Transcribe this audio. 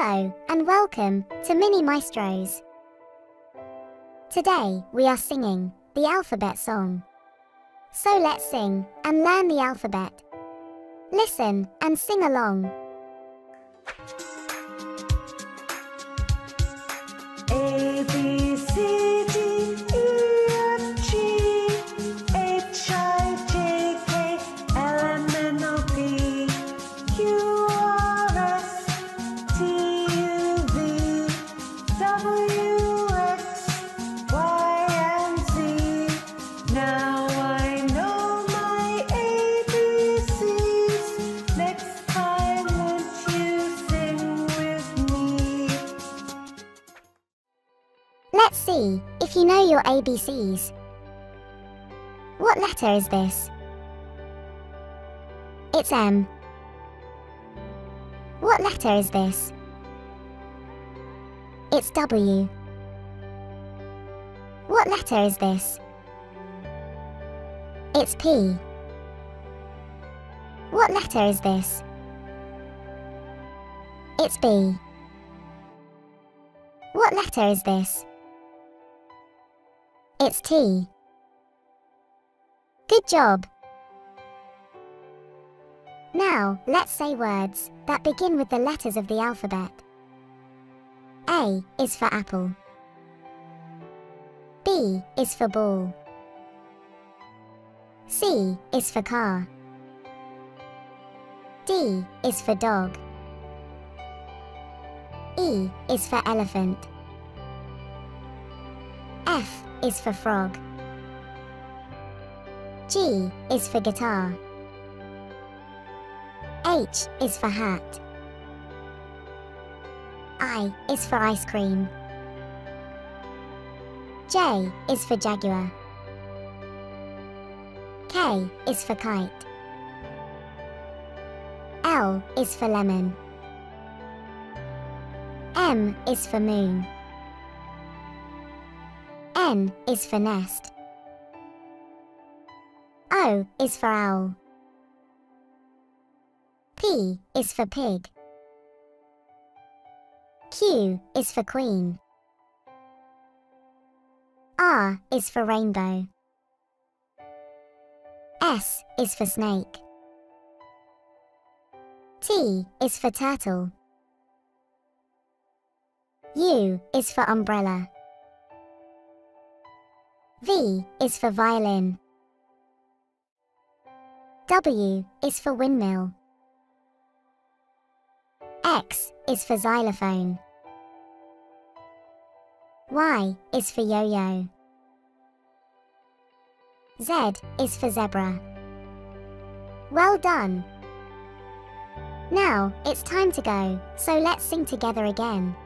Hello, and welcome to Mini Maestros. Today, we are singing the alphabet song. So let's sing and learn the alphabet. Listen and sing along. Let's see if you know your ABCs. What letter is this? It's M. What letter is this? It's W. What letter is this? It's P. What letter is this? It's B. What letter is this? It's T. Good job. Now, let's say words that begin with the letters of the alphabet. A is for apple. B is for ball. C is for car. D is for dog. E is for elephant. F is for frog. G is for guitar. H is for hat. I is for ice cream. J is for jaguar. K is for kite. L is for lemon. M is for moon. N is for nest. O is for owl. P is for pig. Q is for queen. R is for rainbow. S is for snake. T is for turtle. U is for umbrella. V is for violin. W is for windmill. X is for xylophone. Y is for yo-yo. Z is for zebra. Well done! Now, it's time to go, so let's sing together again.